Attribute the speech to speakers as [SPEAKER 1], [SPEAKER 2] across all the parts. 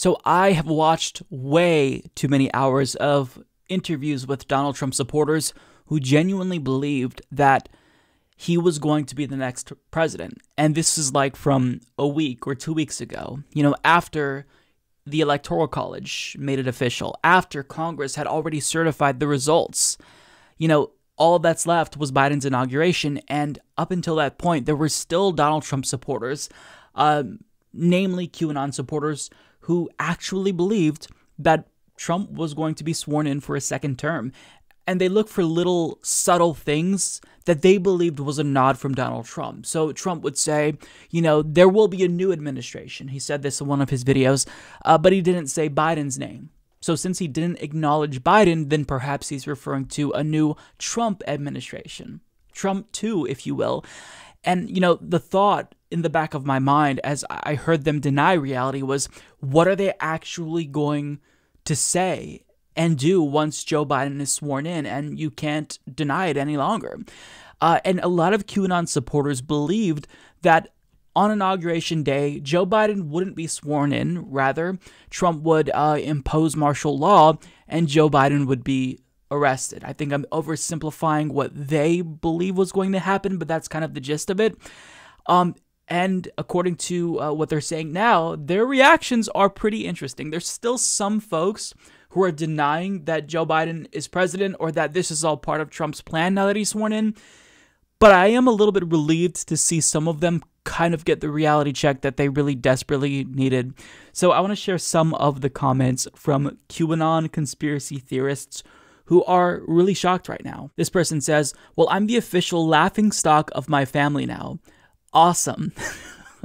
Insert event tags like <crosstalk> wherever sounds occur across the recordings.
[SPEAKER 1] So I have watched way too many hours of interviews with Donald Trump supporters who genuinely believed that he was going to be the next president. And this is like from a week or two weeks ago, you know, after the Electoral College made it official, after Congress had already certified the results. You know, all that's left was Biden's inauguration. And up until that point, there were still Donald Trump supporters, uh, namely QAnon supporters, who actually believed that Trump was going to be sworn in for a second term. And they looked for little subtle things that they believed was a nod from Donald Trump. So Trump would say, you know, there will be a new administration. He said this in one of his videos, uh, but he didn't say Biden's name. So, since he didn't acknowledge Biden, then perhaps he's referring to a new Trump administration. Trump 2, if you will. And, you know, the thought in the back of my mind as I heard them deny reality was what are they actually going to say and do once Joe Biden is sworn in? And you can't deny it any longer. Uh, and a lot of QAnon supporters believed that on inauguration day, Joe Biden wouldn't be sworn in. Rather, Trump would uh, impose martial law and Joe Biden would be arrested. I think I'm oversimplifying what they believe was going to happen, but that's kind of the gist of it. Um, and according to uh, what they're saying now, their reactions are pretty interesting. There's still some folks who are denying that Joe Biden is president or that this is all part of Trump's plan now that he's sworn in. But I am a little bit relieved to see some of them kind of get the reality check that they really desperately needed. So I want to share some of the comments from QAnon conspiracy theorists who are really shocked right now. This person says, Well, I'm the official laughing stock of my family now. Awesome.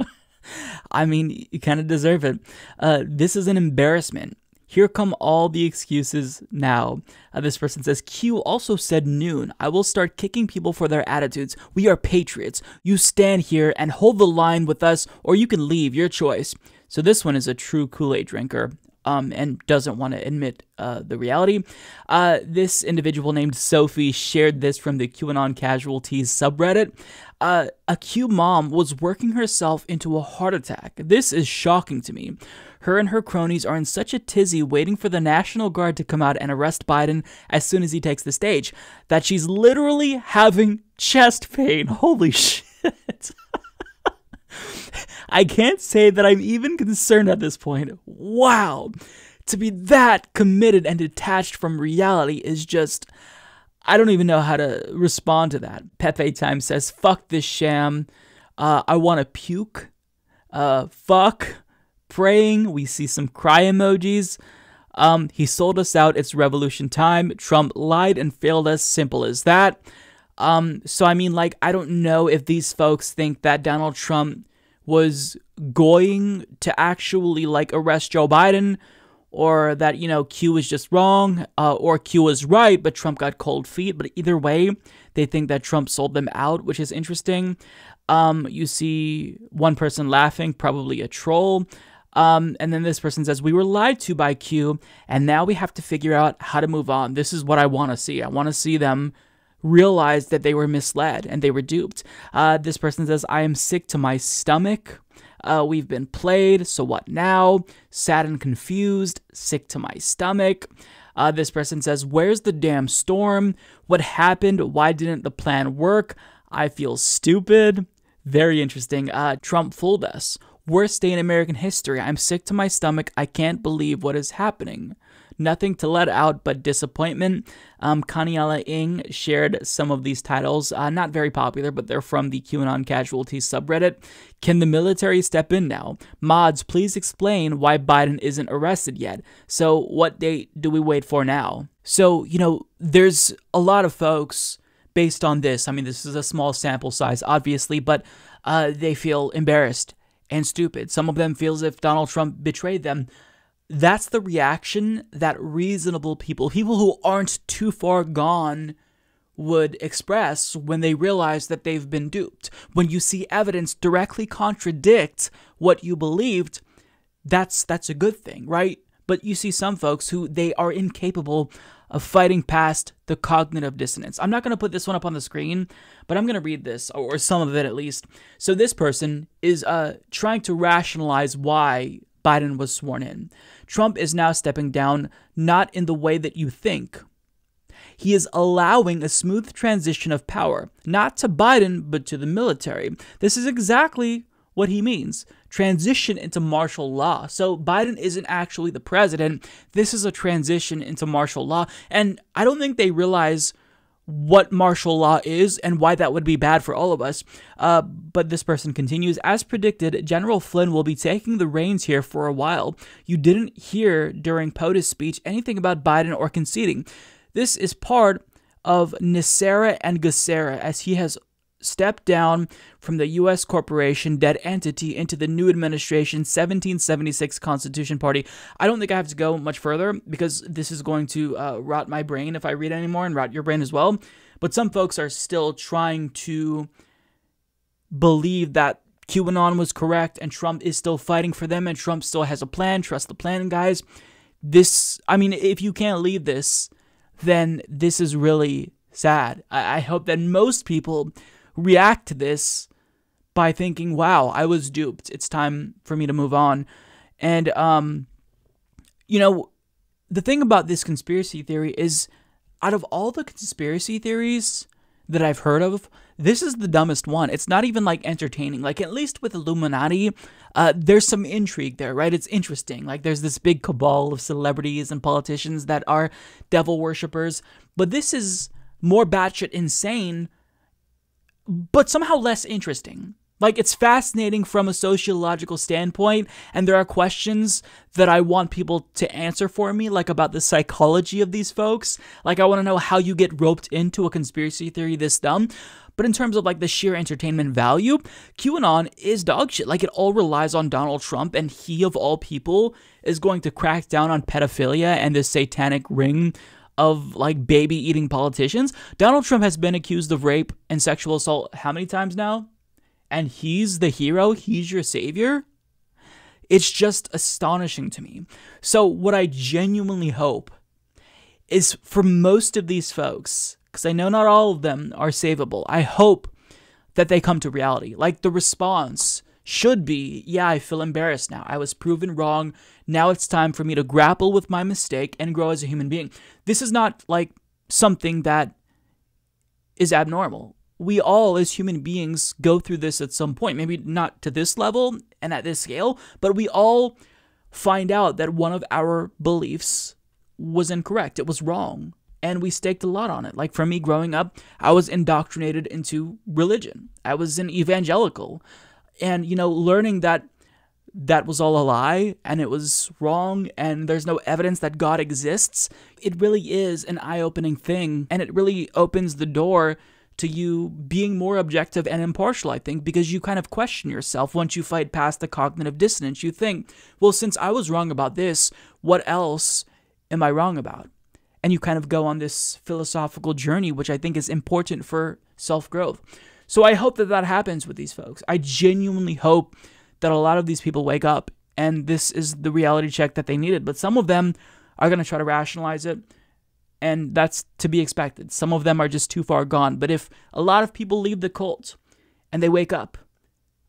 [SPEAKER 1] <laughs> I mean, you kind of deserve it. Uh, this is an embarrassment. Here come all the excuses now. Uh, this person says, Q also said noon. I will start kicking people for their attitudes. We are patriots. You stand here and hold the line with us, or you can leave, your choice. So this one is a true Kool Aid drinker. Um, and doesn't want to admit uh, the reality. Uh, this individual named Sophie shared this from the QAnon Casualties subreddit. Uh, a Q mom was working herself into a heart attack. This is shocking to me. Her and her cronies are in such a tizzy waiting for the National Guard to come out and arrest Biden as soon as he takes the stage that she's literally having chest pain. Holy <laughs> shit. I can't say that I'm even concerned at this point. Wow. To be that committed and detached from reality is just. I don't even know how to respond to that. Pepe Time says, fuck this sham. Uh, I want to puke. Uh, fuck praying. We see some cry emojis. Um, he sold us out. It's revolution time. Trump lied and failed us. Simple as that. Um, so I mean, like, I don't know if these folks think that Donald Trump was going to actually like arrest Joe Biden, or that you know Q was just wrong, uh, or Q was right, but Trump got cold feet. But either way, they think that Trump sold them out, which is interesting. Um, you see one person laughing, probably a troll. Um, and then this person says, We were lied to by Q, and now we have to figure out how to move on. This is what I want to see. I want to see them realize that they were misled and they were duped. Uh, this person says, I am sick to my stomach. Uh, we've been played, so what now? Sad and confused, sick to my stomach. Uh, this person says, Where's the damn storm? What happened? Why didn't the plan work? I feel stupid. Very interesting. Uh, Trump fooled us. Worst day in American history. I'm sick to my stomach. I can't believe what is happening. Nothing to let out but disappointment. Um, Kaniela Ing shared some of these titles. Uh, not very popular, but they're from the QAnon Casualties subreddit. Can the military step in now? Mods, please explain why Biden isn't arrested yet. So, what date do we wait for now? So, you know, there's a lot of folks based on this. I mean, this is a small sample size, obviously, but uh, they feel embarrassed and stupid. Some of them feel as if Donald Trump betrayed them. That's the reaction that reasonable people, people who aren't too far gone, would express when they realize that they've been duped. When you see evidence directly contradict what you believed, that's that's a good thing, right? But you see some folks who they are incapable of fighting past the cognitive dissonance. I'm not going to put this one up on the screen, but I'm going to read this, or some of it at least. So, this person is uh, trying to rationalize why Biden was sworn in. Trump is now stepping down, not in the way that you think. He is allowing a smooth transition of power, not to Biden, but to the military. This is exactly what he means transition into martial law. So Biden isn't actually the president. This is a transition into martial law. And I don't think they realize what martial law is and why that would be bad for all of us. Uh, but this person continues As predicted, General Flynn will be taking the reins here for a while. You didn't hear during POTUS speech anything about Biden or conceding. This is part of NESARA and GESARA, as he has stepped down from the U.S. corporation dead entity into the new administration 1776 Constitution Party. I don't think I have to go much further because this is going to uh, rot my brain if I read anymore and rot your brain as well. But some folks are still trying to believe that QAnon was correct and Trump is still fighting for them and Trump still has a plan. Trust the plan, guys. This, I mean, if you can't leave this, then this is really sad. I, I hope that most people react to this by thinking, wow, I was duped. It's time for me to move on. And, um, you know, the thing about this conspiracy theory is out of all the conspiracy theories that I've heard of, this is the dumbest one. It's not even like entertaining. Like, at least with Illuminati, uh, there's some intrigue there, right? It's interesting. Like, there's this big cabal of celebrities and politicians that are devil worshippers. But this is more batshit insane but somehow less interesting. Like, it's fascinating from a sociological standpoint, and there are questions that I want people to answer for me, like about the psychology of these folks. Like, I want to know how you get roped into a conspiracy theory this dumb. But in terms of like the sheer entertainment value, QAnon is dog shit. Like, it all relies on Donald Trump, and he, of all people, is going to crack down on pedophilia and this satanic ring of like baby eating politicians. Donald Trump has been accused of rape and sexual assault how many times now? And he's the hero, he's your savior. It's just astonishing to me. So, what I genuinely hope is for most of these folks, because I know not all of them are savable, I hope that they come to reality. Like the response should be, yeah, I feel embarrassed now. I was proven wrong. Now it's time for me to grapple with my mistake and grow as a human being. This is not like something that is abnormal. We all, as human beings, go through this at some point. Maybe not to this level and at this scale, but we all find out that one of our beliefs was incorrect. It was wrong. And we staked a lot on it. Like for me growing up, I was indoctrinated into religion. I was an evangelical and you know learning that that was all a lie and it was wrong and there's no evidence that God exists, it really is an eye opening thing. And it really opens the door to you being more objective and impartial, I think, because you kind of question yourself once you fight past the cognitive dissonance. You think, well, since I was wrong about this, what else am I wrong about? And you kind of go on this philosophical journey, which I think is important for self growth. So I hope that that happens with these folks. I genuinely hope that a lot of these people wake up and this is the reality check that they needed. But some of them are going to try to rationalize it, and that's to be expected. Some of them are just too far gone. But if a lot of people leave the cult and they wake up,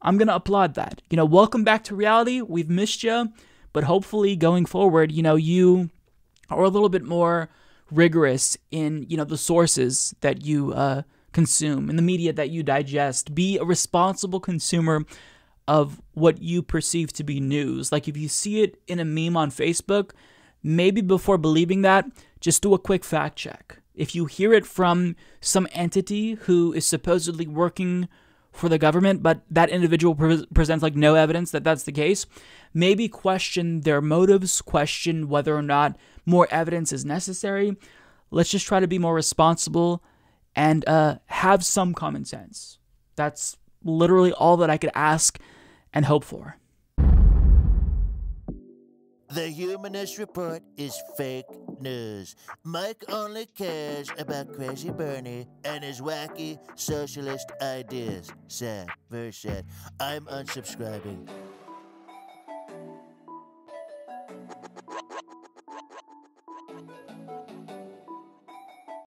[SPEAKER 1] I'm going to applaud that. You know, welcome back to reality. We've missed you, but hopefully going forward, you know, you are a little bit more rigorous in, you know, the sources that you uh, consume, in the media that you digest. Be a responsible consumer of what you perceive to be news. Like if you see it in a meme on Facebook, maybe before believing that, just do a quick fact check. If you hear it from some entity who is supposedly working for the government, but that individual pre- presents like no evidence that that's the case, maybe question their motives, question whether or not more evidence is necessary. Let's just try to be more responsible and uh, have some common sense. That's literally all that I could ask and hope for.
[SPEAKER 2] The Humanist Report is fake news. Mike only cares about Crazy Bernie and his wacky socialist ideas. Sad, very sad. I'm unsubscribing.